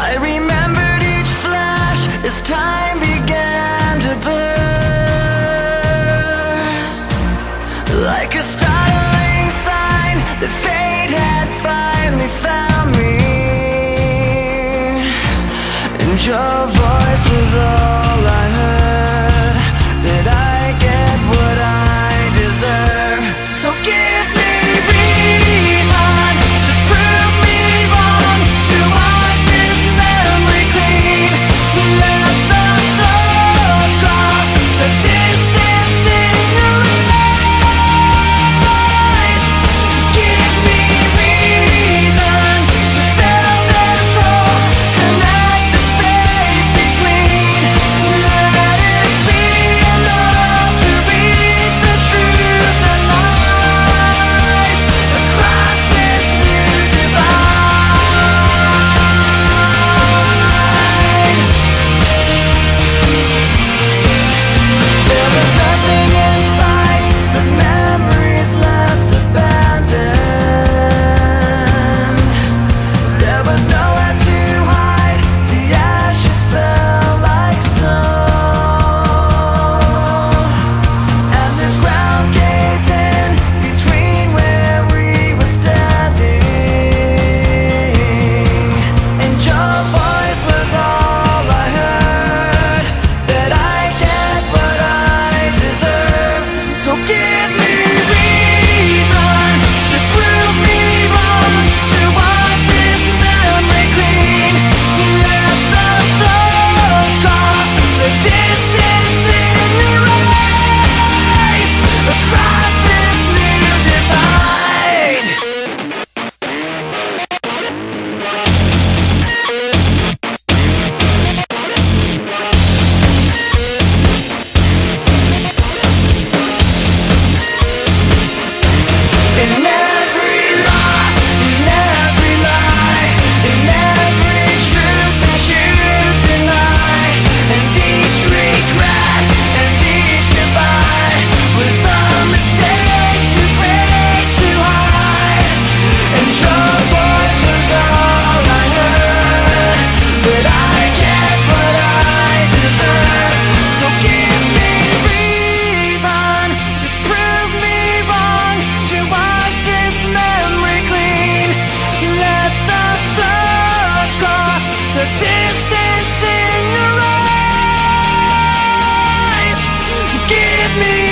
I remembered each flash as time began to burn. Like a startling sign that fate had finally found me. And your voice was all I heard. me.